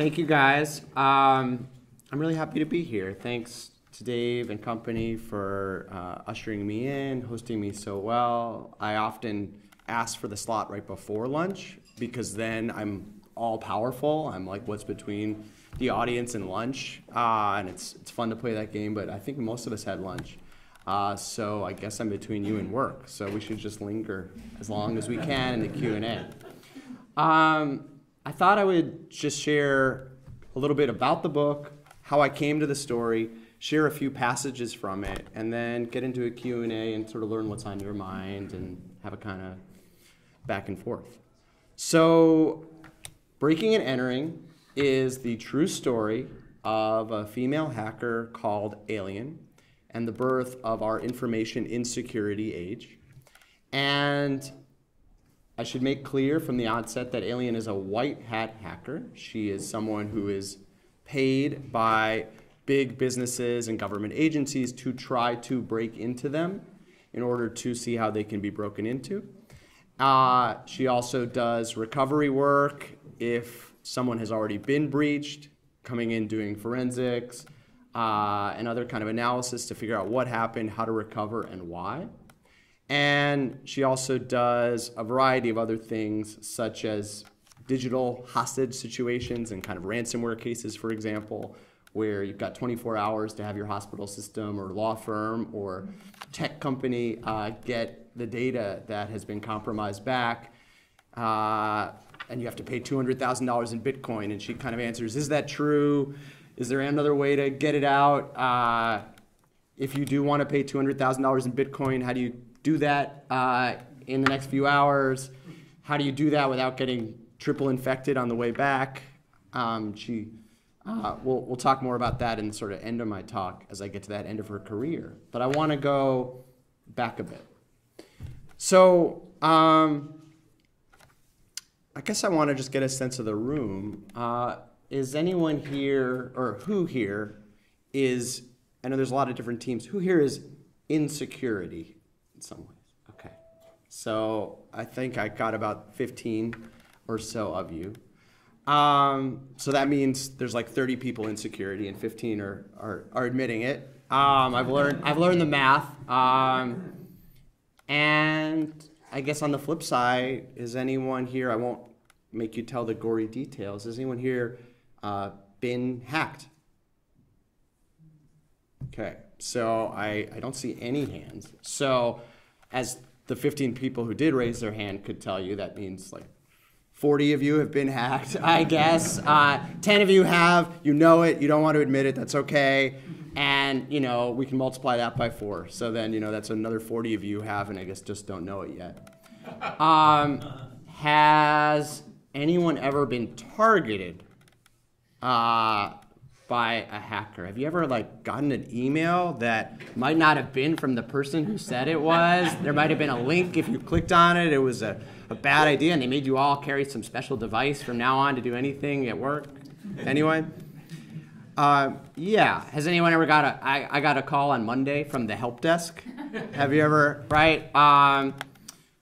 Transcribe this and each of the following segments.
Thank you guys. Um, I'm really happy to be here. Thanks to Dave and company for uh, ushering me in, hosting me so well. I often ask for the slot right before lunch because then I'm all powerful. I'm like what's between the audience and lunch, uh, and it's it's fun to play that game. But I think most of us had lunch, uh, so I guess I'm between you and work. So we should just linger as long as we can in the Q and A. Um, I thought I would just share a little bit about the book, how I came to the story, share a few passages from it, and then get into a Q&A and sort of learn what's on your mind and have a kind of back and forth. So, Breaking and Entering is the true story of a female hacker called Alien and the birth of our information insecurity age. And I should make clear from the outset that Alien is a white hat hacker. She is someone who is paid by big businesses and government agencies to try to break into them in order to see how they can be broken into. Uh, she also does recovery work if someone has already been breached, coming in doing forensics uh, and other kind of analysis to figure out what happened, how to recover, and why. And she also does a variety of other things, such as digital hostage situations and kind of ransomware cases, for example, where you've got 24 hours to have your hospital system or law firm or tech company uh, get the data that has been compromised back. Uh, and you have to pay $200,000 in Bitcoin. And she kind of answers, Is that true? Is there another way to get it out? Uh, if you do want to pay $200,000 in Bitcoin, how do you do that uh, in the next few hours? How do you do that without getting triple infected on the way back? Um, she, uh, we'll, we'll talk more about that in the sort of end of my talk as I get to that end of her career. But I want to go back a bit. So, um, I guess I want to just get a sense of the room. Uh, is anyone here, or who here is, I know there's a lot of different teams, who here is insecurity in some ways? Okay. So I think I got about 15 or so of you. Um, so that means there's like 30 people in security and 15 are, are, are admitting it. Um, I've learned I've learned the math. Um, and I guess on the flip side, is anyone here? I won't make you tell the gory details. Has anyone here uh, been hacked? Okay, so I, I don't see any hands. So as the 15 people who did raise their hand could tell you, that means like 40 of you have been hacked, I guess. Uh, 10 of you have, you know it, you don't want to admit it, that's okay. And, you know, we can multiply that by four. So then, you know, that's another 40 of you have, and I guess just don't know it yet. Um, has anyone ever been targeted uh, by a hacker? Have you ever like gotten an email that might not have been from the person who said it was? There might have been a link if you clicked on it. It was a, a bad idea, and they made you all carry some special device from now on to do anything at work. Anyone? Uh, yeah. Has anyone ever got a? I, I got a call on Monday from the help desk. Have you ever? Right. Um,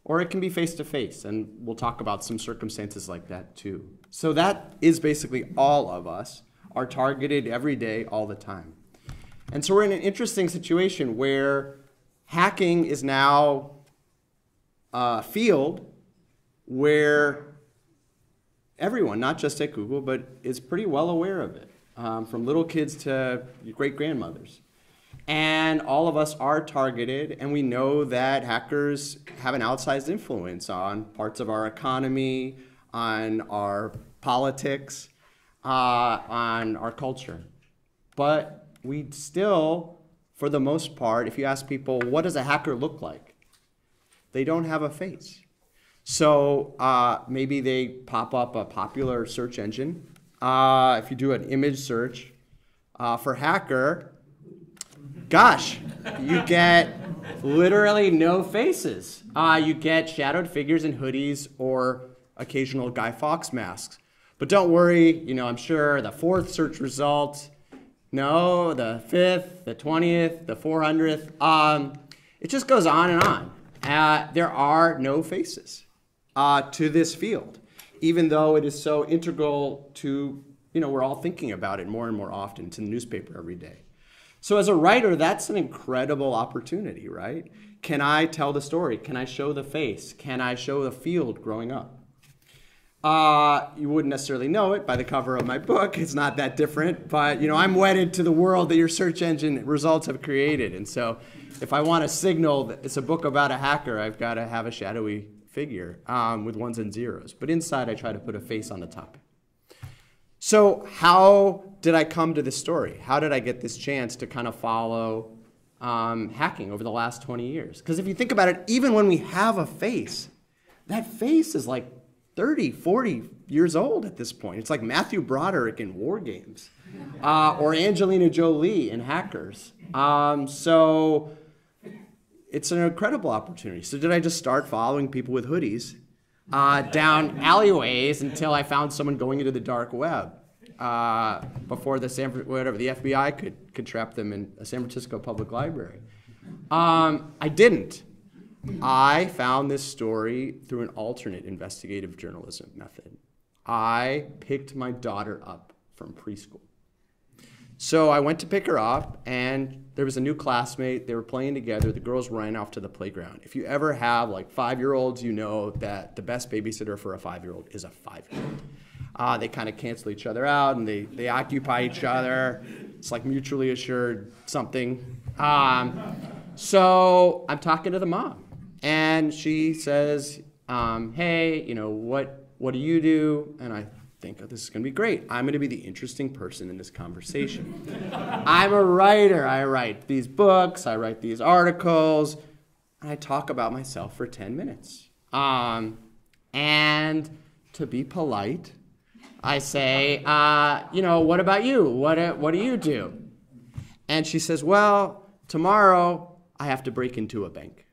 or it can be face to face, and we'll talk about some circumstances like that too. So that is basically all of us are targeted every day, all the time. And so we're in an interesting situation where hacking is now a field where everyone, not just at Google, but is pretty well aware of it, um, from little kids to great grandmothers. And all of us are targeted, and we know that hackers have an outsized influence on parts of our economy, on our politics, uh, on our culture. But we still, for the most part, if you ask people, what does a hacker look like? They don't have a face. So uh, maybe they pop up a popular search engine. Uh, if you do an image search uh, for hacker, gosh, you get literally no faces. Uh, you get shadowed figures in hoodies or occasional Guy Fawkes masks. But don't worry, you know, I'm sure the fourth search result No, the fifth, the 20th, the 400th. Um, it just goes on and on. Uh, there are no faces uh, to this field, even though it is so integral to, you know, we're all thinking about it more and more often. It's in the newspaper every day. So, as a writer, that's an incredible opportunity, right? Can I tell the story? Can I show the face? Can I show the field growing up? Uh, you wouldn't necessarily know it by the cover of my book. It's not that different, but you know, I'm wedded to the world that your search engine results have created. And so, if I want to signal that it's a book about a hacker, I've got to have a shadowy figure um, with ones and zeros. But inside, I try to put a face on the topic. So, how did I come to this story? How did I get this chance to kind of follow um, hacking over the last 20 years? Because if you think about it, even when we have a face, that face is like 30, 40 years old at this point. It's like Matthew Broderick in War Games uh, or Angelina Jolie in Hackers. Um, so, it's an incredible opportunity. So, did I just start following people with hoodies uh, down alleyways until I found someone going into the dark web. Uh, before the San whatever the FBI could could trap them in a San Francisco public library. Um, I didn't. I found this story through an alternate investigative journalism method. I picked my daughter up from preschool. So I went to pick her up, and there was a new classmate. They were playing together. The girls ran off to the playground. If you ever have like five year olds, you know that the best babysitter for a five year old is a five year old. Uh, they kind of cancel each other out and they, they occupy each other. It's like mutually assured something. Um, so I'm talking to the mom, and she says, um, Hey, you know, what, what do you do? And I think, oh, this is going to be great. I'm going to be the interesting person in this conversation. I'm a writer. I write these books, I write these articles, and I talk about myself for 10 minutes. Um, and to be polite, I say, uh, you know, what about you? What, uh, what do you do? And she says, well, tomorrow I have to break into a bank.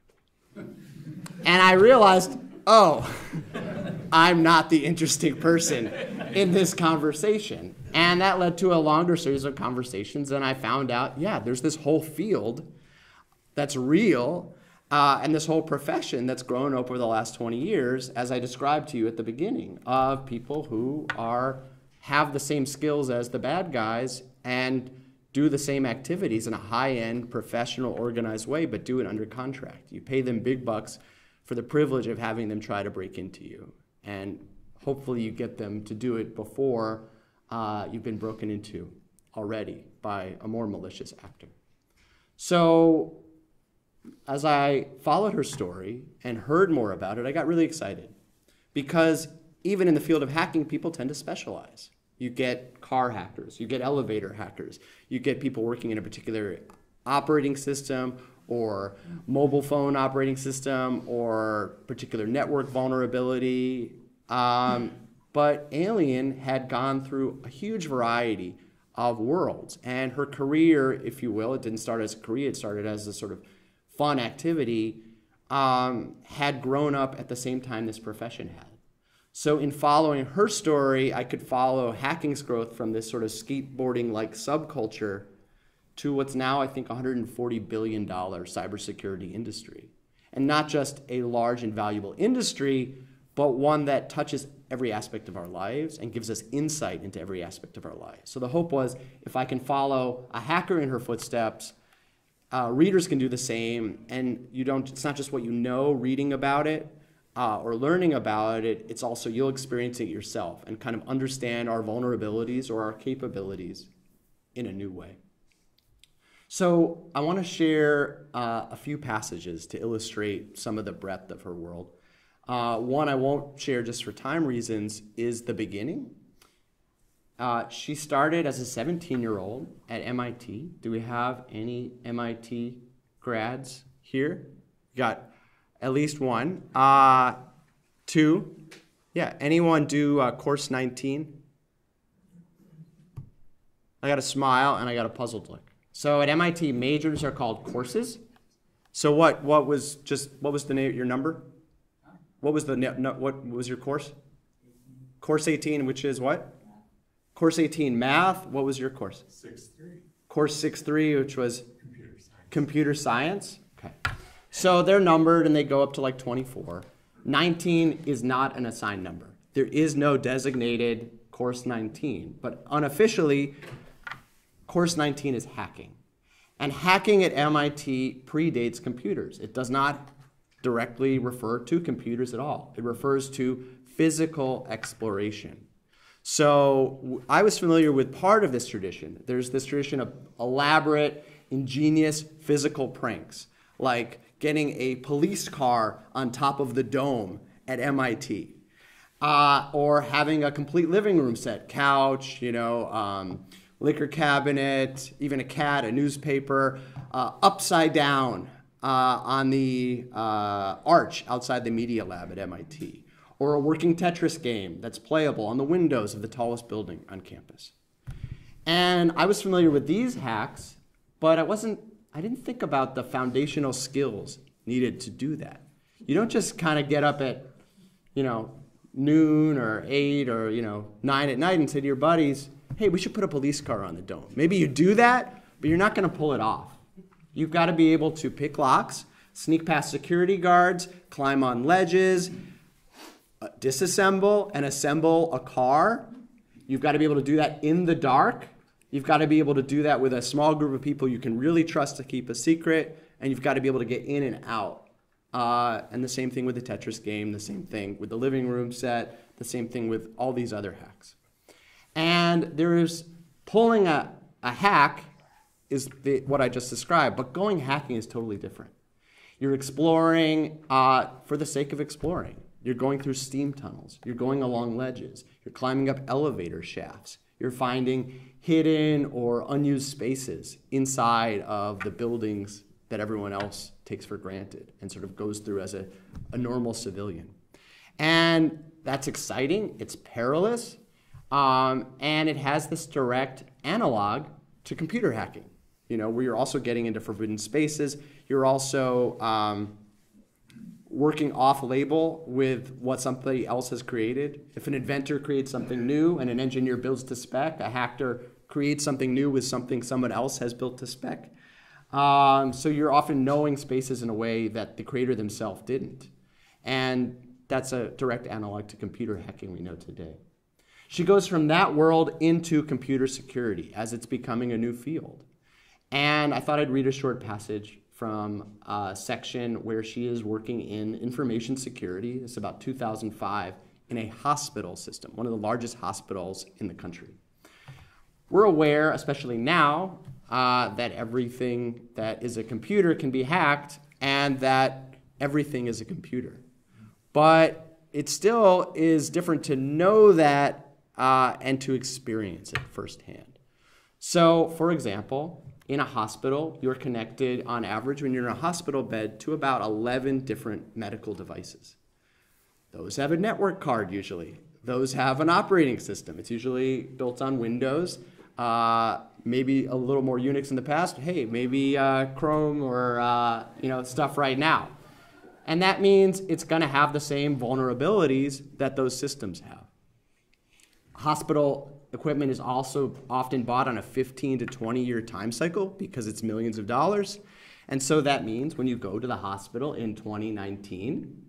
And I realized, oh, I'm not the interesting person in this conversation. And that led to a longer series of conversations. And I found out, yeah, there's this whole field that's real uh, and this whole profession that's grown up over the last 20 years, as I described to you at the beginning, of people who are have the same skills as the bad guys and do the same activities in a high-end, professional, organized way, but do it under contract. You pay them big bucks for the privilege of having them try to break into you and hopefully you get them to do it before uh, you've been broken into already by a more malicious actor. So, as I followed her story and heard more about it, I got really excited because even in the field of hacking, people tend to specialize. You get car hackers, you get elevator hackers, you get people working in a particular operating system or mobile phone operating system or particular network vulnerability. Um, but Alien had gone through a huge variety of worlds. And her career, if you will, it didn't start as a career, it started as a sort of fun activity, um, had grown up at the same time this profession had. So, in following her story, I could follow hacking's growth from this sort of skateboarding like subculture to what's now, I think, $140 billion cybersecurity industry. And not just a large and valuable industry, but one that touches every aspect of our lives and gives us insight into every aspect of our lives. So the hope was if I can follow a hacker in her footsteps, uh, readers can do the same, and you don't. It's not just what you know reading about it uh, or learning about it. It's also you'll experience it yourself and kind of understand our vulnerabilities or our capabilities in a new way. So I want to share uh, a few passages to illustrate some of the breadth of her world. Uh, one I won't share just for time reasons is the beginning. Uh, she started as a 17 year old at MIT. Do we have any MIT grads here? Got at least one. Uh, two. Yeah, anyone do uh, course 19? I got a smile and I got a puzzled look. So at MIT, majors are called courses. So what what was just what was the name your number? What was the no, what was your course? Course 18, which is what? Course 18, math. What was your course? Six three. Course 6-3, which was Computer science. computer science. Okay. So they're numbered and they go up to like 24. 19 is not an assigned number. There is no designated course 19, but unofficially, course 19 is hacking. And hacking at MIT predates computers. It does not directly refer to computers at all. It refers to physical exploration. So I was familiar with part of this tradition. There's this tradition of elaborate, ingenious physical pranks, like getting a police car on top of the dome at MIT, uh, or having a complete living room set, couch, you know, um, liquor cabinet, even a cat, a newspaper, uh, upside down uh, on the uh, arch outside the media lab at MIT or a working Tetris game that's playable on the windows of the tallest building on campus. And I was familiar with these hacks, but I wasn't I didn't think about the foundational skills needed to do that. You don't just kind of get up at, you know, noon or 8 or, you know, 9 at night and say to your buddies, "Hey, we should put a police car on the dome." Maybe you do that, but you're not going to pull it off. You've got to be able to pick locks, sneak past security guards, climb on ledges, uh, disassemble and assemble a car. You've got to be able to do that in the dark. You've got to be able to do that with a small group of people you can really trust to keep a secret. And you've got to be able to get in and out. Uh, and the same thing with the Tetris game, the same thing with the living room set, the same thing with all these other hacks. And there's pulling a, a hack is the, what I just described, but going hacking is totally different. You're exploring uh, for the sake of exploring. You're going through steam tunnels. You're going along ledges. You're climbing up elevator shafts. You're finding hidden or unused spaces inside of the buildings that everyone else takes for granted and sort of goes through as a, a normal civilian. And that's exciting, it's perilous, um, and it has this direct analog to computer hacking. You know, where you're also getting into forbidden spaces. You're also um, working off label with what somebody else has created. If an inventor creates something new and an engineer builds to spec, a hacker creates something new with something someone else has built to spec. Um, so you're often knowing spaces in a way that the creator themselves didn't. And that's a direct analog to computer hacking we know today. She goes from that world into computer security as it's becoming a new field. And I thought I'd read a short passage from a section where she is working in information security. It's about 2005 in a hospital system, one of the largest hospitals in the country. We're aware, especially now, uh, that everything that is a computer can be hacked and that everything is a computer. But it still is different to know that uh, and to experience it firsthand. So, for example, in a hospital, you're connected on average when you're in a hospital bed to about 11 different medical devices. Those have a network card usually. Those have an operating system. It's usually built on Windows, uh, maybe a little more Unix in the past. Hey, maybe uh, Chrome or uh, you know stuff right now. And that means it's going to have the same vulnerabilities that those systems have. Hospital equipment is also often bought on a 15 to 20 year time cycle because it's millions of dollars. And so that means when you go to the hospital in 2019,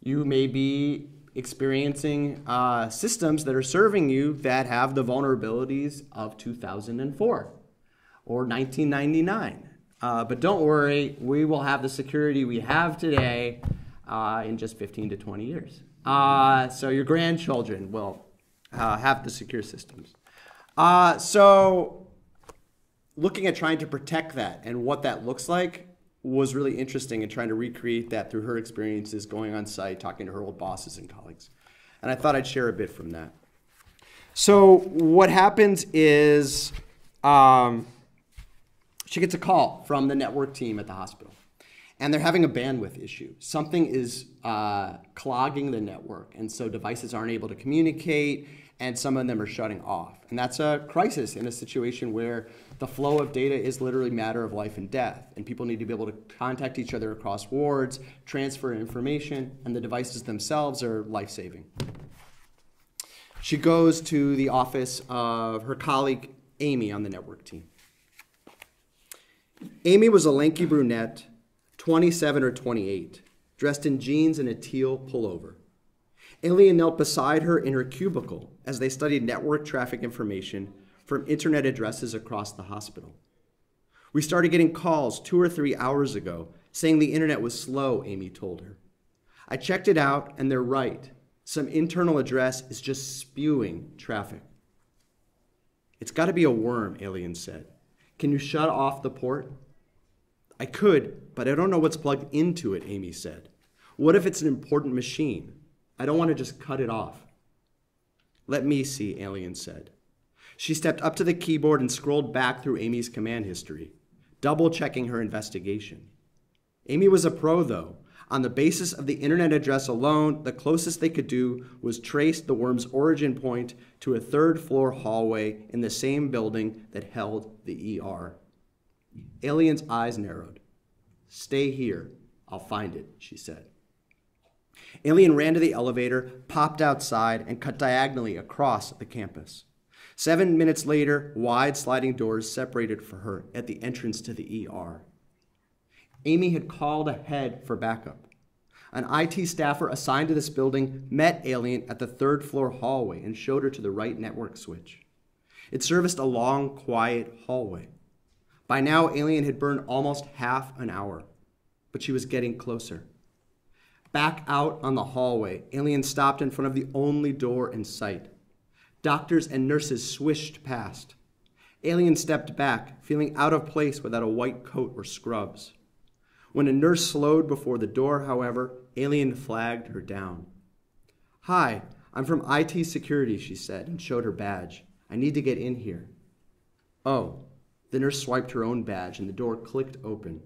you may be experiencing uh, systems that are serving you that have the vulnerabilities of 2004 or 1999. Uh, but don't worry, we will have the security we have today uh, in just 15 to 20 years. Uh, so your grandchildren will uh, have the secure systems. Uh, so looking at trying to protect that and what that looks like was really interesting and trying to recreate that through her experiences going on site, talking to her old bosses and colleagues. And I thought I'd share a bit from that. So what happens is um, she gets a call from the network team at the hospital. And they're having a bandwidth issue. Something is uh, clogging the network, and so devices aren't able to communicate, and some of them are shutting off. And that's a crisis in a situation where the flow of data is literally a matter of life and death, and people need to be able to contact each other across wards, transfer information, and the devices themselves are life saving. She goes to the office of her colleague Amy on the network team. Amy was a lanky brunette, 27 or 28, dressed in jeans and a teal pullover. Alien knelt beside her in her cubicle as they studied network traffic information from internet addresses across the hospital. We started getting calls two or three hours ago saying the internet was slow, Amy told her. I checked it out, and they're right. Some internal address is just spewing traffic. It's got to be a worm, Alien said. Can you shut off the port? I could, but I don't know what's plugged into it, Amy said. What if it's an important machine? I don't want to just cut it off. Let me see, Alien said. She stepped up to the keyboard and scrolled back through Amy's command history, double checking her investigation. Amy was a pro, though. On the basis of the internet address alone, the closest they could do was trace the worm's origin point to a third floor hallway in the same building that held the ER. Alien's eyes narrowed. Stay here. I'll find it, she said. Alien ran to the elevator, popped outside, and cut diagonally across the campus. Seven minutes later, wide sliding doors separated for her at the entrance to the ER. Amy had called ahead for backup. An IT staffer assigned to this building met Alien at the third floor hallway and showed her to the right network switch. It serviced a long, quiet hallway. By now, Alien had burned almost half an hour, but she was getting closer. Back out on the hallway, Alien stopped in front of the only door in sight. Doctors and nurses swished past. Alien stepped back, feeling out of place without a white coat or scrubs. When a nurse slowed before the door, however, Alien flagged her down. Hi, I'm from IT security, she said, and showed her badge. I need to get in here. Oh, the nurse swiped her own badge and the door clicked open.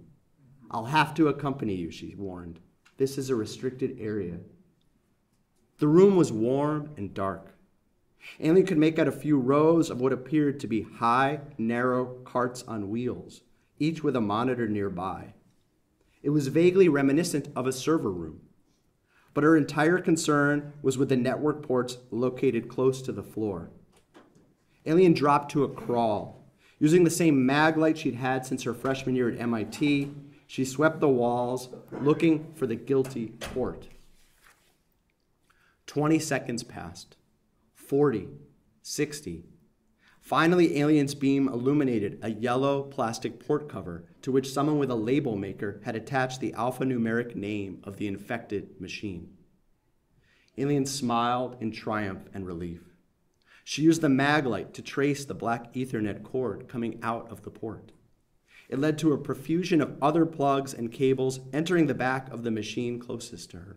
I'll have to accompany you, she warned. This is a restricted area. The room was warm and dark. Alien could make out a few rows of what appeared to be high, narrow carts on wheels, each with a monitor nearby. It was vaguely reminiscent of a server room. But her entire concern was with the network ports located close to the floor. Alien dropped to a crawl. Using the same mag light she'd had since her freshman year at MIT, she swept the walls, looking for the guilty port. 20 seconds passed. 40, 60, Finally, Alien's beam illuminated a yellow plastic port cover to which someone with a label maker had attached the alphanumeric name of the infected machine. Alien smiled in triumph and relief. She used the maglite to trace the black Ethernet cord coming out of the port. It led to a profusion of other plugs and cables entering the back of the machine closest to her.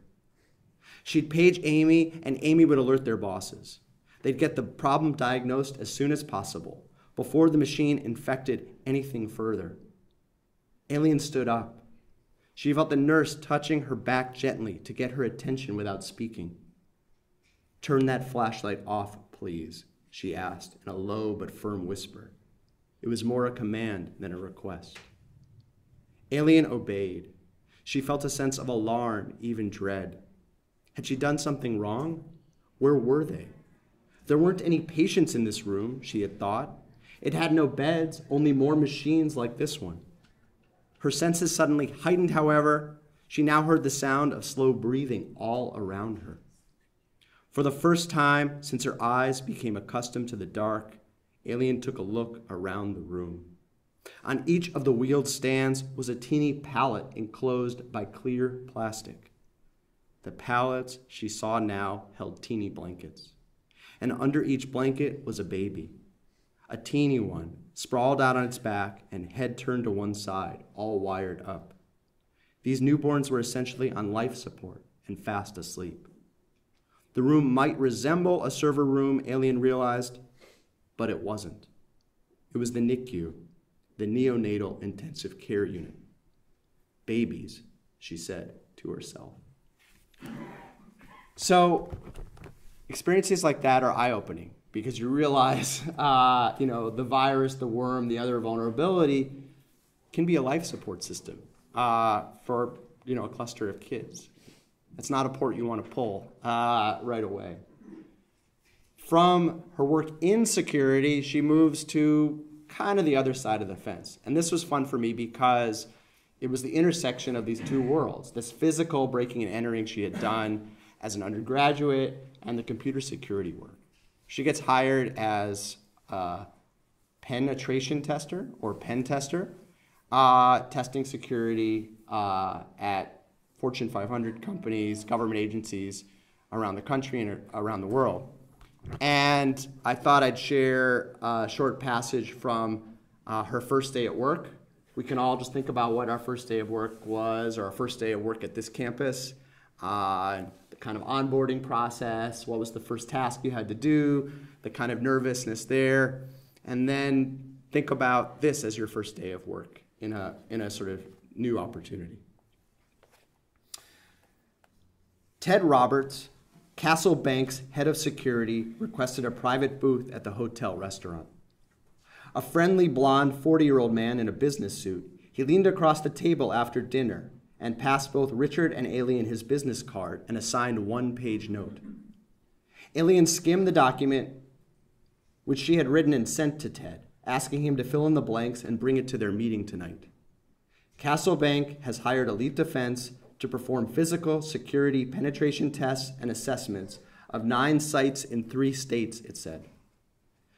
She'd page Amy, and Amy would alert their bosses. They'd get the problem diagnosed as soon as possible, before the machine infected anything further. Alien stood up. She felt the nurse touching her back gently to get her attention without speaking. Turn that flashlight off, please, she asked in a low but firm whisper. It was more a command than a request. Alien obeyed. She felt a sense of alarm, even dread. Had she done something wrong? Where were they? There weren't any patients in this room, she had thought. It had no beds, only more machines like this one. Her senses suddenly heightened, however. She now heard the sound of slow breathing all around her. For the first time since her eyes became accustomed to the dark, Alien took a look around the room. On each of the wheeled stands was a teeny pallet enclosed by clear plastic. The pallets she saw now held teeny blankets and under each blanket was a baby, a teeny one, sprawled out on its back and head turned to one side, all wired up. These newborns were essentially on life support and fast asleep. The room might resemble a server room, Alien realized, but it wasn't. It was the NICU, the neonatal intensive care unit. Babies, she said to herself. So, experiences like that are eye opening because you realize, uh, you know, the virus, the worm, the other vulnerability can be a life support system uh, for, you know, a cluster of kids. That's not a port you want to pull uh, right away. From her work in security, she moves to kind of the other side of the fence. And this was fun for me because it was the intersection of these two worlds this physical breaking and entering she had done as an undergraduate and the computer security work. She gets hired as a penetration tester or pen tester, uh, testing security uh, at Fortune 500 companies, government agencies around the country and around the world. And I thought I'd share a short passage from uh, her first day at work. We can all just think about what our first day of work was, or our first day of work at this campus, uh, the kind of onboarding process, what was the first task you had to do, the kind of nervousness there, and then think about this as your first day of work in a, in a sort of new opportunity. Ted Roberts Castle Bank's head of security requested a private booth at the hotel restaurant. A friendly blond 40 year old man in a business suit, he leaned across the table after dinner and passed both Richard and Alien his business card and a signed one page note. Alien skimmed the document, which she had written and sent to Ted, asking him to fill in the blanks and bring it to their meeting tonight. Castle Bank has hired Elite Defense to perform physical security penetration tests and assessments of nine sites in three states, it said.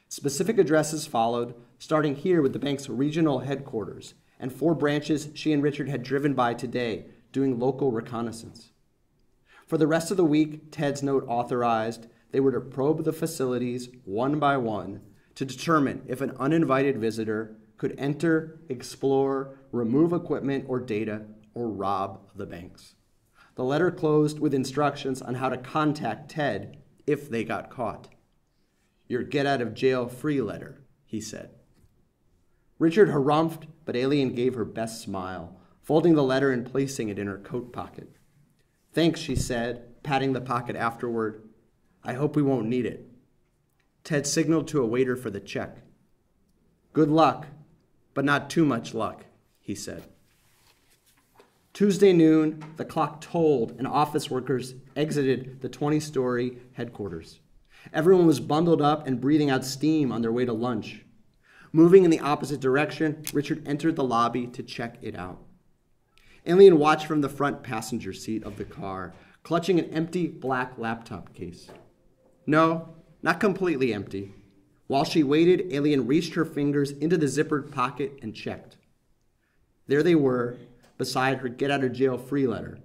Specific addresses followed, starting here with the bank's regional headquarters and four branches she and Richard had driven by today, doing local reconnaissance. For the rest of the week, Ted's note authorized they were to probe the facilities one by one to determine if an uninvited visitor could enter, explore, remove equipment or data or rob the banks. The letter closed with instructions on how to contact Ted if they got caught. Your get out of jail free letter, he said. Richard harumphed, but Alien gave her best smile, folding the letter and placing it in her coat pocket. Thanks, she said, patting the pocket afterward. I hope we won't need it. Ted signaled to a waiter for the check. Good luck, but not too much luck, he said. Tuesday noon, the clock tolled and office workers exited the 20 story headquarters. Everyone was bundled up and breathing out steam on their way to lunch. Moving in the opposite direction, Richard entered the lobby to check it out. Alien watched from the front passenger seat of the car, clutching an empty black laptop case. No, not completely empty. While she waited, Alien reached her fingers into the zippered pocket and checked. There they were, beside her get out of jail free letter,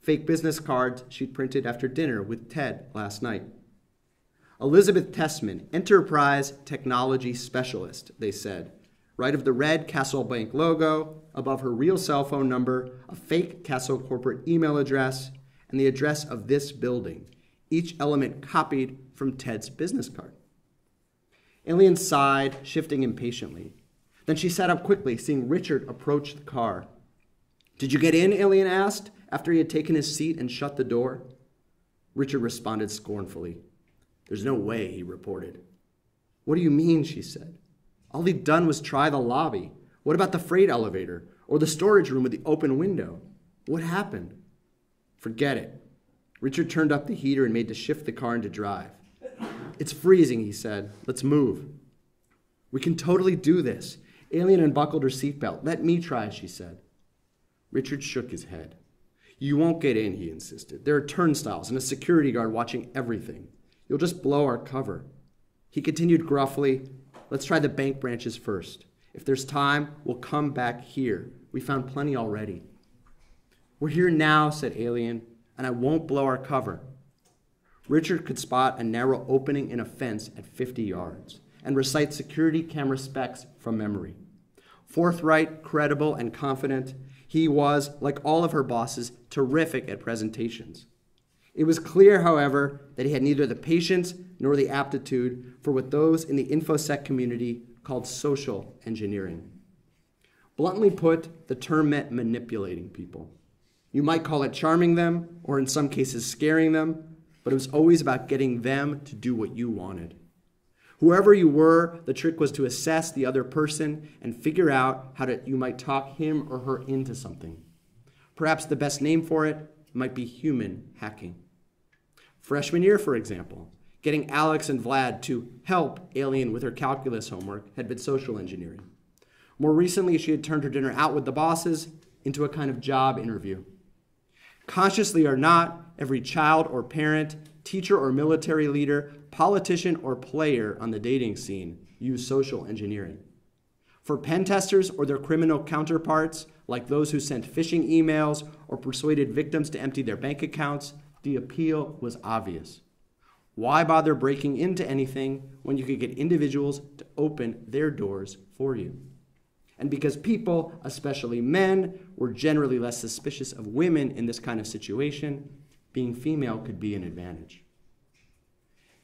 fake business cards she'd printed after dinner with Ted last night. Elizabeth Tessman, Enterprise Technology Specialist, they said, right of the red Castle Bank logo, above her real cell phone number, a fake Castle corporate email address, and the address of this building, each element copied from Ted's business card. Alien sighed, shifting impatiently. Then she sat up quickly, seeing Richard approach the car. Did you get in? Alien asked after he had taken his seat and shut the door. Richard responded scornfully. There's no way, he reported. What do you mean? she said. All he'd done was try the lobby. What about the freight elevator or the storage room with the open window? What happened? Forget it. Richard turned up the heater and made to shift the car into drive. It's freezing, he said. Let's move. We can totally do this. Alien unbuckled her seatbelt. Let me try, she said. Richard shook his head. You won't get in, he insisted. There are turnstiles and a security guard watching everything. You'll just blow our cover. He continued gruffly, Let's try the bank branches first. If there's time, we'll come back here. We found plenty already. We're here now, said Alien, and I won't blow our cover. Richard could spot a narrow opening in a fence at 50 yards and recite security camera specs from memory. Forthright, credible, and confident, he was, like all of her bosses, terrific at presentations. It was clear, however, that he had neither the patience nor the aptitude for what those in the InfoSec community called social engineering. Bluntly put, the term meant manipulating people. You might call it charming them, or in some cases scaring them, but it was always about getting them to do what you wanted. Whoever you were, the trick was to assess the other person and figure out how to, you might talk him or her into something. Perhaps the best name for it might be human hacking. Freshman year, for example, Getting Alex and Vlad to help Alien with her calculus homework had been social engineering. More recently, she had turned her dinner out with the bosses into a kind of job interview. Consciously or not, every child or parent, teacher or military leader, politician or player on the dating scene used social engineering. For pen testers or their criminal counterparts, like those who sent phishing emails or persuaded victims to empty their bank accounts, the appeal was obvious. Why bother breaking into anything when you could get individuals to open their doors for you? And because people, especially men, were generally less suspicious of women in this kind of situation, being female could be an advantage.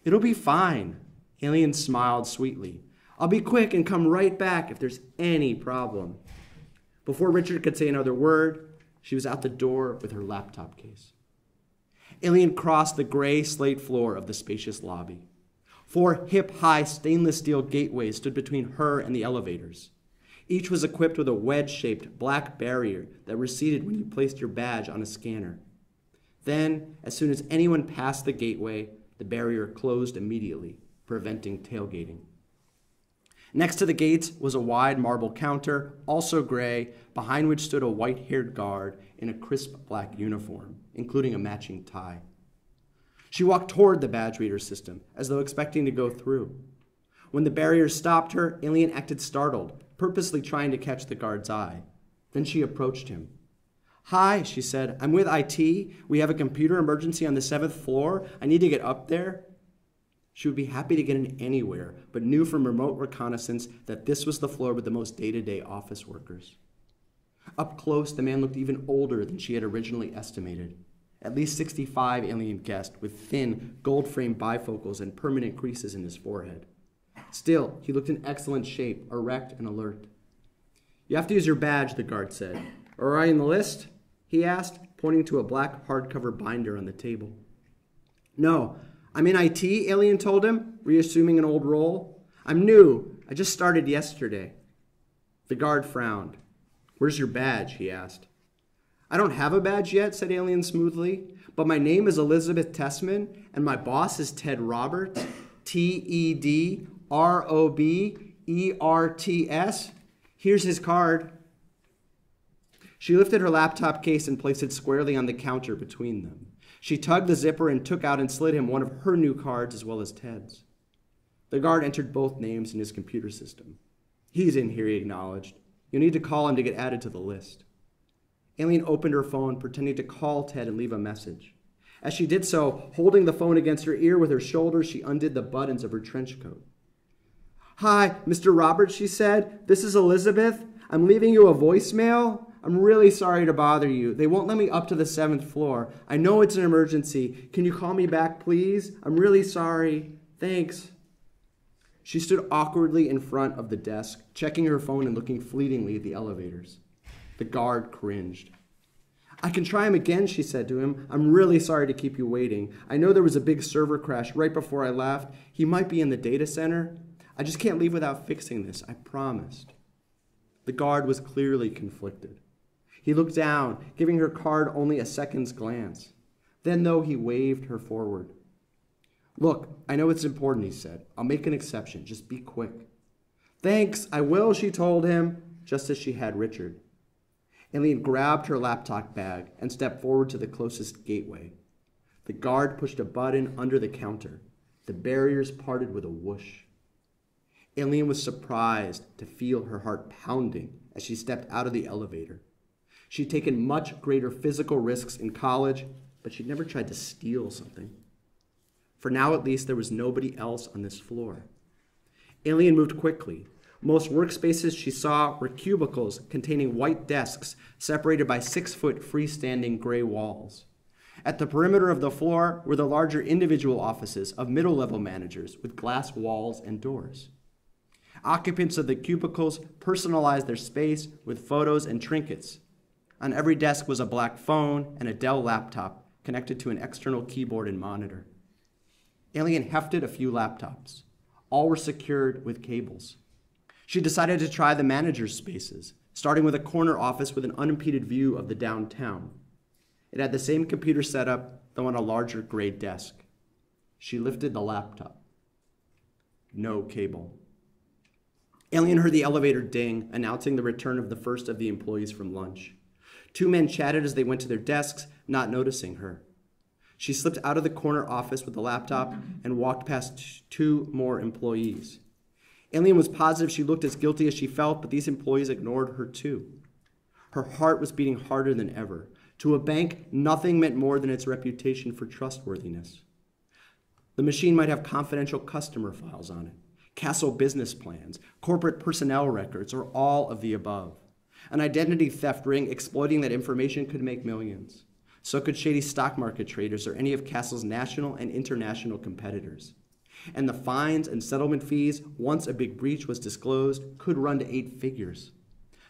It'll be fine, Alien smiled sweetly. I'll be quick and come right back if there's any problem. Before Richard could say another word, she was out the door with her laptop case. Alien crossed the gray slate floor of the spacious lobby. Four hip high stainless steel gateways stood between her and the elevators. Each was equipped with a wedge shaped black barrier that receded when you placed your badge on a scanner. Then, as soon as anyone passed the gateway, the barrier closed immediately, preventing tailgating. Next to the gates was a wide marble counter, also gray, behind which stood a white haired guard in a crisp black uniform, including a matching tie. She walked toward the badge reader system, as though expecting to go through. When the barrier stopped her, Alien acted startled, purposely trying to catch the guard's eye. Then she approached him. Hi, she said. I'm with IT. We have a computer emergency on the seventh floor. I need to get up there. She would be happy to get in anywhere, but knew from remote reconnaissance that this was the floor with the most day to day office workers. Up close, the man looked even older than she had originally estimated. At least 65, Alien guessed, with thin, gold framed bifocals and permanent creases in his forehead. Still, he looked in excellent shape, erect and alert. You have to use your badge, the guard said. Are I in the list? He asked, pointing to a black hardcover binder on the table. No, I'm in IT, Alien told him, reassuming an old role. I'm new. I just started yesterday. The guard frowned. Where's your badge? he asked. I don't have a badge yet, said Alien smoothly, but my name is Elizabeth Tessman, and my boss is Ted Roberts, T E D R O B E R T S. Here's his card. She lifted her laptop case and placed it squarely on the counter between them. She tugged the zipper and took out and slid him one of her new cards as well as Ted's. The guard entered both names in his computer system. He's in here, he acknowledged. You'll need to call him to get added to the list. Alien opened her phone, pretending to call Ted and leave a message. As she did so, holding the phone against her ear with her shoulder, she undid the buttons of her trench coat. Hi, Mr. Roberts, she said. This is Elizabeth. I'm leaving you a voicemail. I'm really sorry to bother you. They won't let me up to the seventh floor. I know it's an emergency. Can you call me back, please? I'm really sorry. Thanks. She stood awkwardly in front of the desk, checking her phone and looking fleetingly at the elevators. The guard cringed. I can try him again, she said to him. I'm really sorry to keep you waiting. I know there was a big server crash right before I left. He might be in the data center. I just can't leave without fixing this. I promised. The guard was clearly conflicted. He looked down, giving her card only a second's glance. Then, though, he waved her forward. Look, I know it's important, he said. I'll make an exception. Just be quick. Thanks, I will, she told him, just as she had Richard. Alien grabbed her laptop bag and stepped forward to the closest gateway. The guard pushed a button under the counter. The barriers parted with a whoosh. Alien was surprised to feel her heart pounding as she stepped out of the elevator. She'd taken much greater physical risks in college, but she'd never tried to steal something. For now, at least, there was nobody else on this floor. Alien moved quickly. Most workspaces she saw were cubicles containing white desks separated by six foot freestanding gray walls. At the perimeter of the floor were the larger individual offices of middle level managers with glass walls and doors. Occupants of the cubicles personalized their space with photos and trinkets. On every desk was a black phone and a Dell laptop connected to an external keyboard and monitor. Alien hefted a few laptops. All were secured with cables. She decided to try the manager's spaces, starting with a corner office with an unimpeded view of the downtown. It had the same computer setup, though on a larger gray desk. She lifted the laptop. No cable. Alien heard the elevator ding, announcing the return of the first of the employees from lunch. Two men chatted as they went to their desks, not noticing her. She slipped out of the corner office with the laptop and walked past two more employees. Alien was positive she looked as guilty as she felt, but these employees ignored her too. Her heart was beating harder than ever. To a bank, nothing meant more than its reputation for trustworthiness. The machine might have confidential customer files on it, castle business plans, corporate personnel records, or all of the above. An identity theft ring exploiting that information could make millions. So could shady stock market traders or any of Castle's national and international competitors. And the fines and settlement fees, once a big breach was disclosed, could run to eight figures.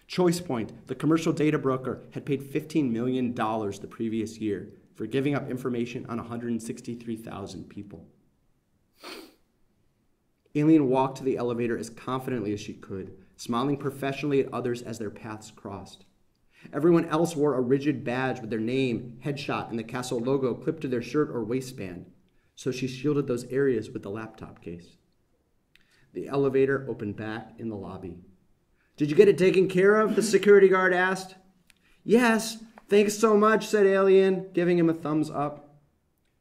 ChoicePoint, the commercial data broker, had paid $15 million the previous year for giving up information on 163,000 people. Alien walked to the elevator as confidently as she could, smiling professionally at others as their paths crossed. Everyone else wore a rigid badge with their name, headshot, and the castle logo clipped to their shirt or waistband, so she shielded those areas with the laptop case. The elevator opened back in the lobby. Did you get it taken care of? The security guard asked. Yes, thanks so much, said Alien, giving him a thumbs up.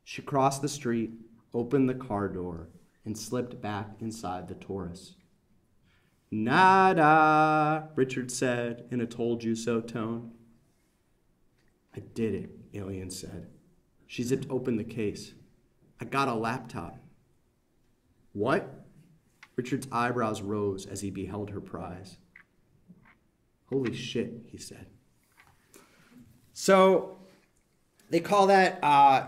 She crossed the street, opened the car door, and slipped back inside the Taurus. Nada, Richard said in a told you so tone. I did it, Alien said. She zipped open the case. I got a laptop. What? Richard's eyebrows rose as he beheld her prize. Holy shit, he said. So they call that uh,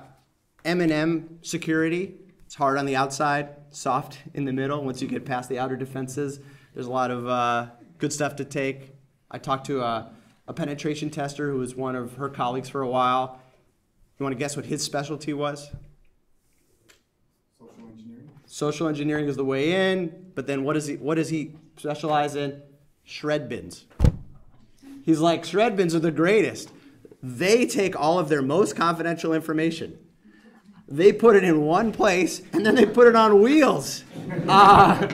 M&M security. It's hard on the outside, soft in the middle once you get past the outer defenses. There's a lot of uh, good stuff to take. I talked to a, a penetration tester who was one of her colleagues for a while. You want to guess what his specialty was? Social engineering. Social engineering is the way in, but then what does he what does he specialize in? Shred bins. He's like, shred bins are the greatest. They take all of their most confidential information. They put it in one place and then they put it on wheels. Uh,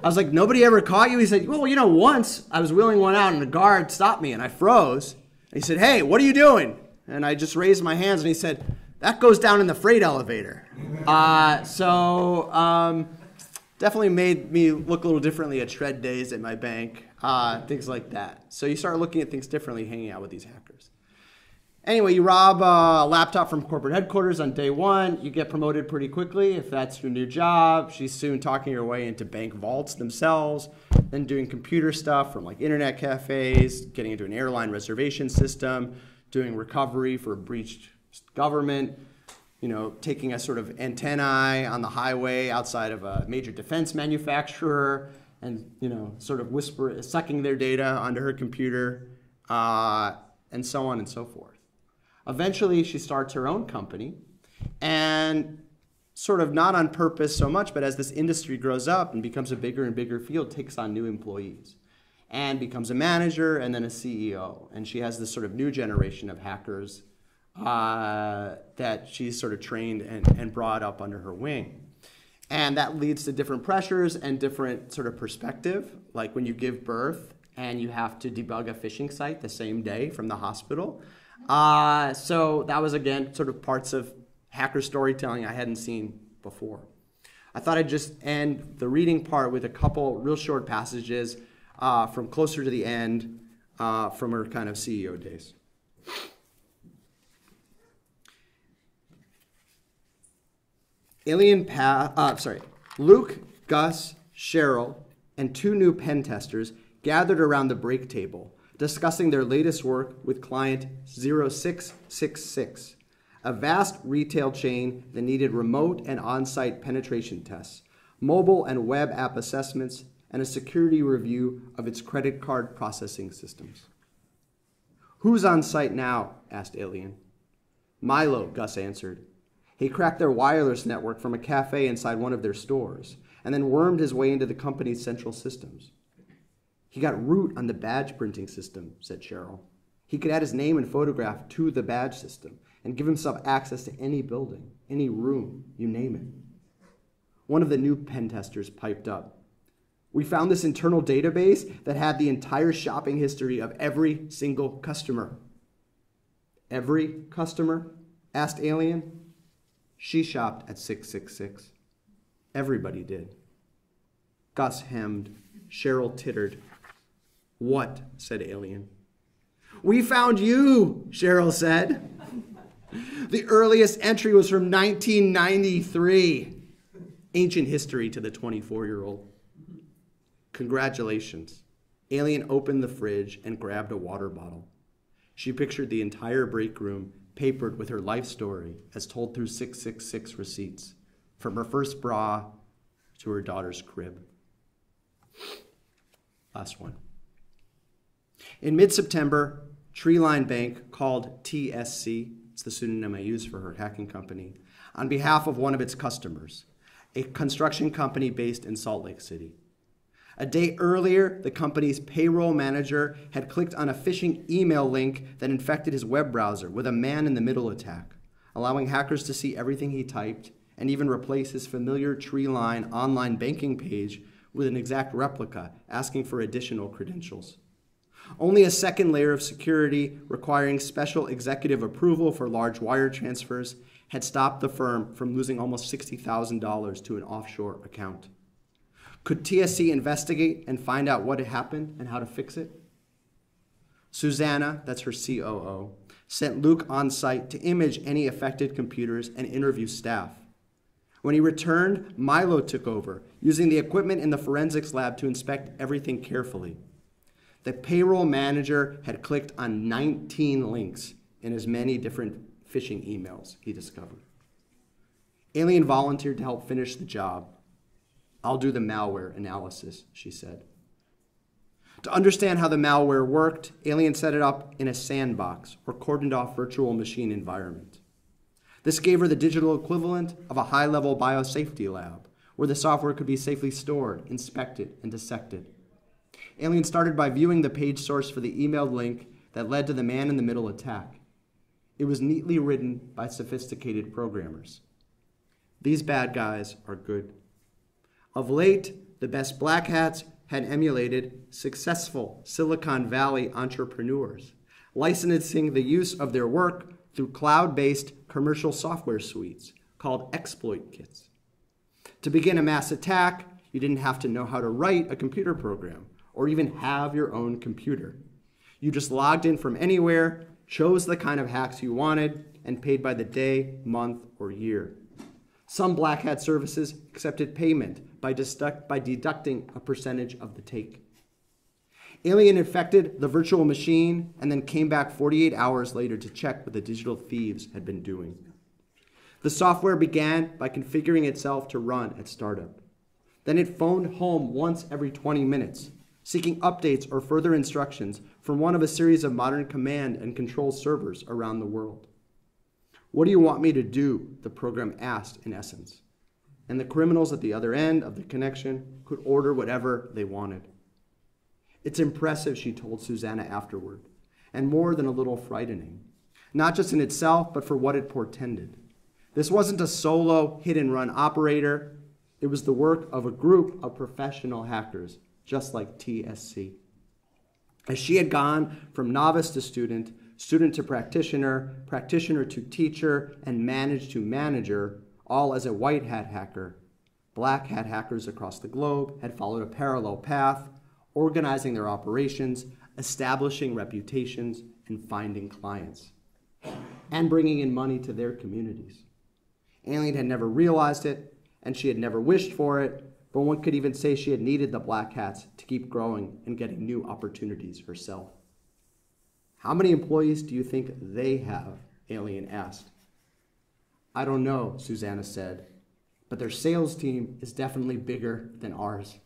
I was like, nobody ever caught you? He said, well, you know, once I was wheeling one out and the guard stopped me and I froze. He said, hey, what are you doing? And I just raised my hands and he said, that goes down in the freight elevator. Uh, so um, definitely made me look a little differently at shred days at my bank, uh, things like that. So you start looking at things differently hanging out with these hackers. Anyway, you rob a laptop from corporate headquarters on day one. You get promoted pretty quickly if that's your new job. She's soon talking her way into bank vaults themselves, then doing computer stuff from like internet cafes, getting into an airline reservation system, doing recovery for a breached government, you know, taking a sort of antennae on the highway outside of a major defense manufacturer and, you know, sort of whisper, sucking their data onto her computer, uh, and so on and so forth. Eventually, she starts her own company and sort of not on purpose so much, but as this industry grows up and becomes a bigger and bigger field, takes on new employees and becomes a manager and then a CEO. And she has this sort of new generation of hackers uh, that she's sort of trained and, and brought up under her wing. And that leads to different pressures and different sort of perspective. Like when you give birth and you have to debug a phishing site the same day from the hospital. Uh, so that was again sort of parts of hacker storytelling I hadn't seen before. I thought I'd just end the reading part with a couple real short passages uh, from closer to the end uh, from her kind of CEO days. Alien uh, sorry, Luke, Gus, Cheryl, and two new pen testers gathered around the break table discussing their latest work with client 0666, a vast retail chain that needed remote and on site penetration tests, mobile and web app assessments, and a security review of its credit card processing systems. Who's on site now? asked Alien. Milo, Gus answered. He cracked their wireless network from a cafe inside one of their stores and then wormed his way into the company's central systems. He got root on the badge printing system, said Cheryl. He could add his name and photograph to the badge system and give himself access to any building, any room, you name it. one of the new pen testers piped up. We found this internal database that had the entire shopping history of every single customer. Every customer? asked Alien. She shopped at 666. Everybody did. Gus hemmed. Cheryl tittered. What? said Alien. We found you, Cheryl said. The earliest entry was from 1993. Ancient history to the 24 year old. Congratulations. Alien opened the fridge and grabbed a water bottle. She pictured the entire break room papered with her life story as told through 666 receipts, from her first bra to her daughter's crib. Last one. In mid September, Treeline Bank called TSC, it's the pseudonym I use for her hacking company, on behalf of one of its customers, a construction company based in Salt Lake City. A day earlier, the company's payroll manager had clicked on a phishing email link that infected his web browser with a man in the middle attack, allowing hackers to see everything he typed and even replace his familiar Treeline online banking page with an exact replica, asking for additional credentials. Only a second layer of security requiring special executive approval for large wire transfers had stopped the firm from losing almost $60,000 to an offshore account. Could TSC investigate and find out what had happened and how to fix it? Susanna, that's her COO, sent Luke on site to image any affected computers and interview staff. When he returned, Milo took over, using the equipment in the forensics lab to inspect everything carefully. The payroll manager had clicked on 19 links in as many different phishing emails, he discovered. Alien volunteered to help finish the job. I'll do the malware analysis, she said. To understand how the malware worked, Alien set it up in a sandbox or cordoned off virtual machine environment. This gave her the digital equivalent of a high level biosafety lab where the software could be safely stored, inspected, and dissected. Alien started by viewing the page source for the emailed link that led to the man in the middle attack. It was neatly written by sophisticated programmers. These bad guys are good. Of late, the best black hats had emulated successful Silicon Valley entrepreneurs, licensing the use of their work through cloud based commercial software suites called exploit kits. To begin a mass attack, you didn't have to know how to write a computer program or even have your own computer. You just logged in from anywhere, chose the kind of hacks you wanted, and paid by the day, month, or year. Some black hat services accepted payment by, by deducting a percentage of the take. Alien infected the virtual machine and then came back 48 hours later to check what the digital thieves had been doing. The software began by configuring itself to run at startup. Then it phoned home once every 20 minutes, seeking updates or further instructions from one of a series of modern command and control servers around the world. What do you want me to do? The program asked, in essence. And the criminals at the other end of the connection could order whatever they wanted. It's impressive, she told Susanna afterward, and more than a little frightening, not just in itself, but for what it portended. This wasn't a solo hit and run operator, it was the work of a group of professional hackers, just like TSC. As she had gone from novice to student, student to practitioner, practitioner to teacher, and manage to manager, all as a white hat hacker. Black hat hackers across the globe had followed a parallel path, organizing their operations, establishing reputations, and finding clients, and bringing in money to their communities. Alien had never realized it, and she had never wished for it, one could even say she had needed the black hats to keep growing and getting new opportunities herself. How many employees do you think they have? Alien asked. I don't know, Susanna said, but their sales team is definitely bigger than ours.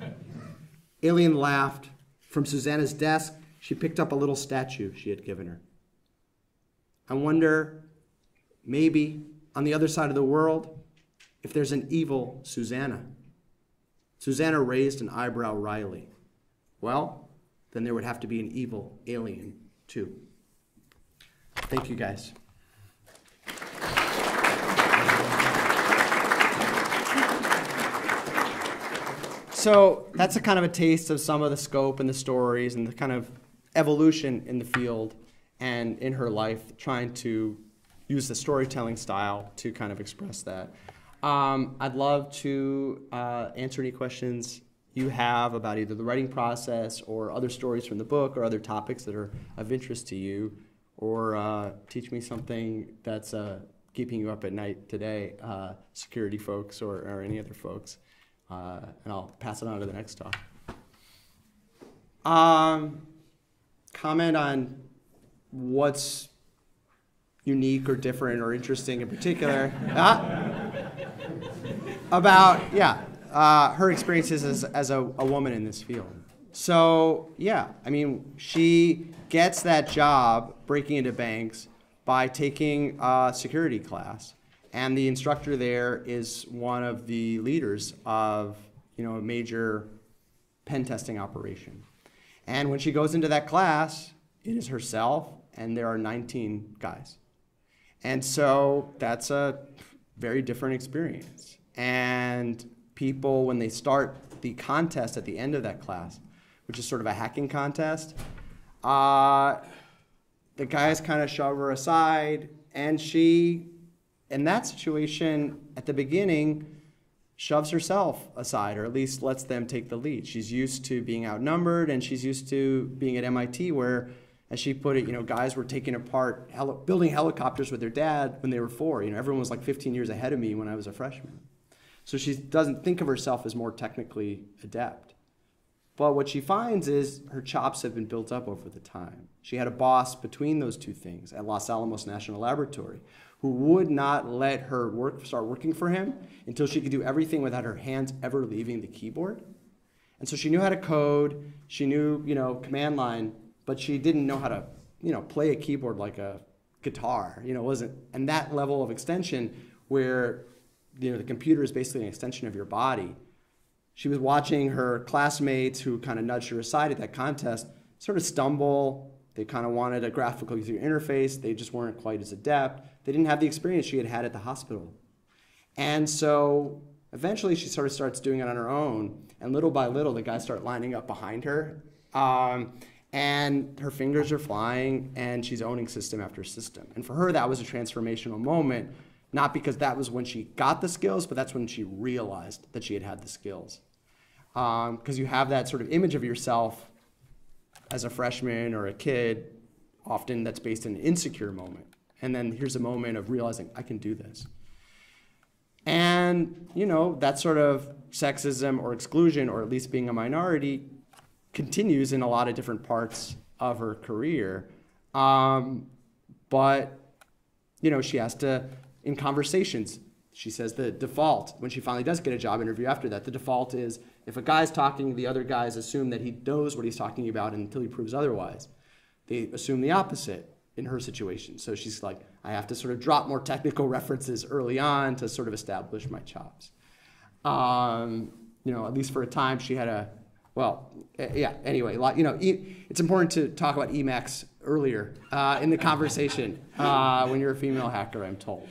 Alien laughed. From Susanna's desk, she picked up a little statue she had given her. I wonder, maybe, on the other side of the world, if there's an evil Susanna. Susanna raised an eyebrow wryly. Well, then there would have to be an evil alien, too. Thank you, guys. so that's a kind of a taste of some of the scope and the stories and the kind of evolution in the field and in her life, trying to use the storytelling style to kind of express that. Um, I'd love to uh, answer any questions you have about either the writing process or other stories from the book or other topics that are of interest to you, or uh, teach me something that's uh, keeping you up at night today, uh, security folks or, or any other folks. Uh, and I'll pass it on to the next talk. Um, comment on what's unique or different or interesting in particular uh, about, yeah, uh, her experiences as, as a, a woman in this field. So, yeah, I mean, she gets that job breaking into banks by taking a security class. And the instructor there is one of the leaders of, you know, a major pen testing operation. And when she goes into that class, it is herself, and there are 19 guys. And so that's a very different experience. And people, when they start the contest at the end of that class, which is sort of a hacking contest, uh, the guys kind of shove her aside, and she, in that situation at the beginning, shoves herself aside, or at least lets them take the lead. She's used to being outnumbered, and she's used to being at MIT where as she put it, you know, guys were taking apart, heli- building helicopters with their dad when they were four. You know, everyone was like 15 years ahead of me when I was a freshman. So she doesn't think of herself as more technically adept. But what she finds is her chops have been built up over the time. She had a boss between those two things at Los Alamos National Laboratory who would not let her work start working for him until she could do everything without her hands ever leaving the keyboard. And so she knew how to code, she knew, you know, command line, but she didn't know how to, you know, play a keyboard like a guitar. You know, wasn't and that level of extension where you know the computer is basically an extension of your body. She was watching her classmates who kind of nudged her aside at that contest sort of stumble. They kind of wanted a graphical user interface. They just weren't quite as adept. They didn't have the experience she had had at the hospital. And so eventually she sort of starts doing it on her own. And little by little, the guys start lining up behind her. Um, and her fingers are flying and she's owning system after system. And for her, that was a transformational moment, not because that was when she got the skills, but that's when she realized that she had had the skills. Because um, you have that sort of image of yourself as a freshman or a kid, often that's based in an insecure moment. And then here's a moment of realizing I can do this. And, you know, that sort of sexism or exclusion, or at least being a minority, continues in a lot of different parts of her career. Um, but, you know, she has to, in conversations, she says the default, when she finally does get a job interview after that, the default is if a guy's talking, the other guys assume that he knows what he's talking about until he proves otherwise. They assume the opposite in her situation. So she's like, I have to sort of drop more technical references early on to sort of establish my chops. Um, you know, at least for a time, she had a well, eh, yeah. Anyway, you know, it's important to talk about Emacs earlier uh, in the conversation uh, when you're a female hacker. I'm told.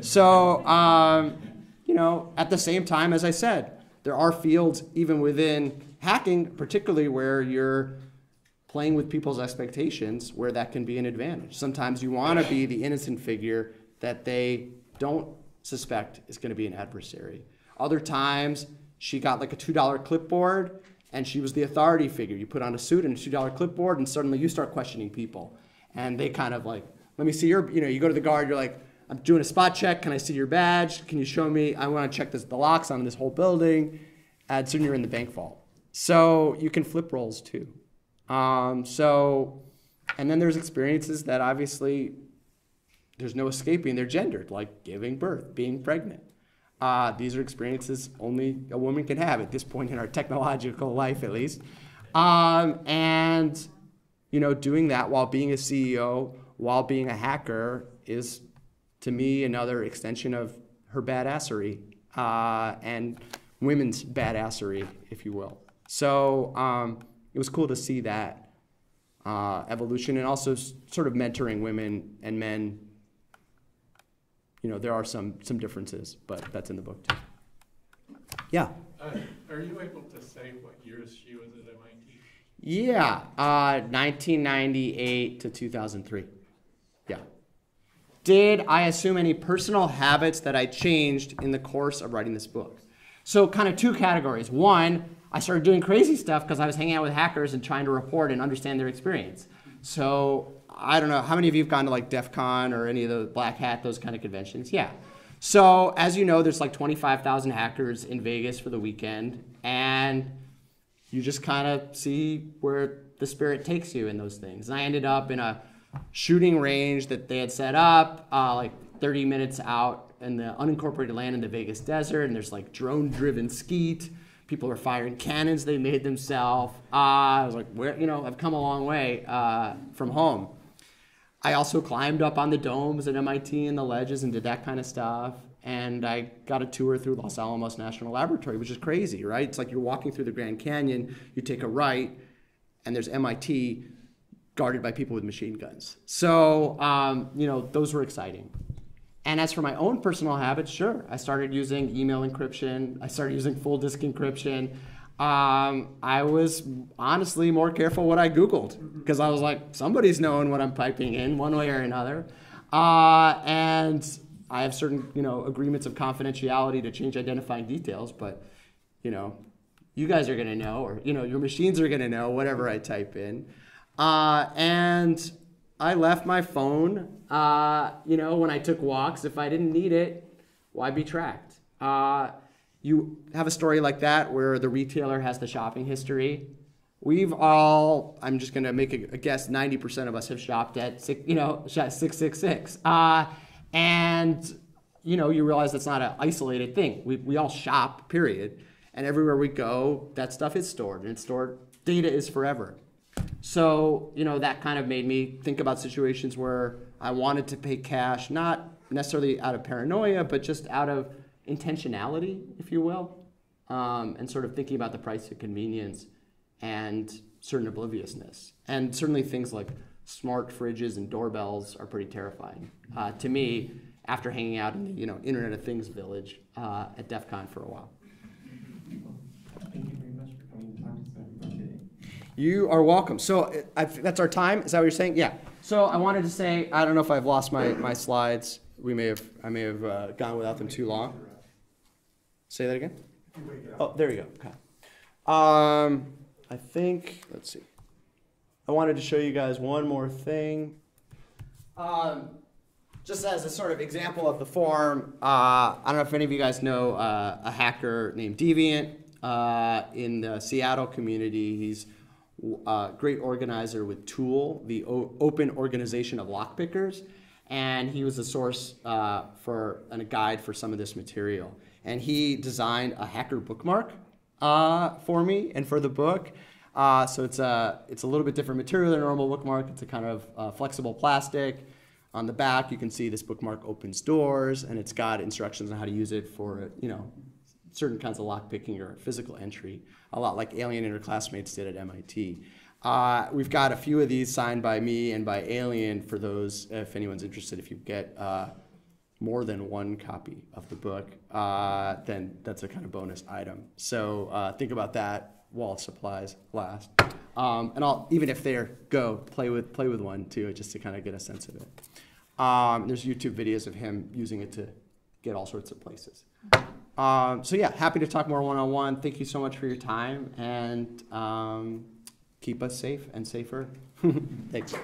So, um, you know, at the same time, as I said, there are fields even within hacking, particularly where you're playing with people's expectations, where that can be an advantage. Sometimes you want to be the innocent figure that they don't suspect is going to be an adversary. Other times, she got like a $2 clipboard and she was the authority figure. You put on a suit and a $2 clipboard, and suddenly you start questioning people. And they kind of like, let me see your, you know, you go to the guard, you're like, I'm doing a spot check. Can I see your badge? Can you show me? I want to check this, the locks on this whole building. And soon you're in the bank vault. So you can flip roles too. Um, so, and then there's experiences that obviously there's no escaping. They're gendered, like giving birth, being pregnant. Uh, these are experiences only a woman can have at this point in our technological life, at least. Um, and, you know, doing that while being a CEO, while being a hacker, is to me another extension of her badassery uh, and women's badassery, if you will. So um, it was cool to see that uh, evolution and also sort of mentoring women and men you know, there are some, some differences, but that's in the book too. Yeah. Uh, Are you able to say what years she was at MIT? Yeah, uh, 1998 to 2003. Did I assume any personal habits that I changed in the course of writing this book? So, kind of two categories. One, I started doing crazy stuff because I was hanging out with hackers and trying to report and understand their experience. So, I don't know, how many of you have gone to like DEF CON or any of the Black Hat, those kind of conventions? Yeah. So, as you know, there's like 25,000 hackers in Vegas for the weekend. And you just kind of see where the spirit takes you in those things. And I ended up in a shooting range that they had set up, uh, like 30 minutes out in the unincorporated land in the Vegas desert, and there's like drone-driven skeet. People are firing cannons they made themselves. Uh, I was like, where, you know, I've come a long way uh, from home. I also climbed up on the domes at MIT and the ledges and did that kind of stuff. And I got a tour through Los Alamos National Laboratory, which is crazy, right? It's like you're walking through the Grand Canyon, you take a right, and there's MIT guarded by people with machine guns. So, um, you know, those were exciting. And as for my own personal habits, sure, I started using email encryption. I started using full disk encryption. Um, I was honestly more careful what I Googled because I was like, somebody's knowing what I'm typing in one way or another. Uh, and I have certain, you know, agreements of confidentiality to change identifying details, but, you know, you guys are going to know, or, you know, your machines are going to know whatever I type in. Uh, and I left my phone, uh, you know, when I took walks. If I didn't need it, why be tracked? Uh, you have a story like that where the retailer has the shopping history. We've all, I'm just going to make a, a guess, 90% of us have shopped at, six, you know, 666. Uh, and, you know, you realize that's not an isolated thing. We, we all shop, period. And everywhere we go, that stuff is stored. And it's stored, data is forever. So, you know, that kind of made me think about situations where I wanted to pay cash, not necessarily out of paranoia, but just out of intentionality, if you will, um, and sort of thinking about the price of convenience and certain obliviousness. And certainly things like smart fridges and doorbells are pretty terrifying. Uh, to me, after hanging out in the you know Internet of Things village uh, at DEF CON for a while. Thank you very much for coming to talk to us about today. You are welcome. So uh, I, that's our time. Is that what you're saying? Yeah. So I wanted to say I don't know if I've lost my, my slides. We may have I may have uh, gone without them too long. Say that again. Oh, there you go. Okay. Um, I think let's see. I wanted to show you guys one more thing. Um, just as a sort of example of the form, uh, I don't know if any of you guys know uh, a hacker named Deviant uh, in the Seattle community. He's a great organizer with TOOOL, the o- open organization of lockpickers, and he was a source uh, for and a guide for some of this material. And he designed a hacker bookmark uh, for me and for the book. Uh, so it's a, it's a little bit different material than a normal bookmark. It's a kind of uh, flexible plastic. On the back, you can see this bookmark opens doors, and it's got instructions on how to use it for, you know, certain kinds of lock picking or physical entry, a lot like Alien and her classmates did at MIT. Uh, we've got a few of these signed by me and by Alien for those, if anyone's interested, if you get uh, more than one copy of the book, uh, then that's a kind of bonus item. So uh, think about that while supplies last. Um, and I'll even if they're go play with play with one too, just to kind of get a sense of it. Um, there's YouTube videos of him using it to get all sorts of places. Um, so yeah, happy to talk more one on one. Thank you so much for your time and um, keep us safe and safer. Thanks.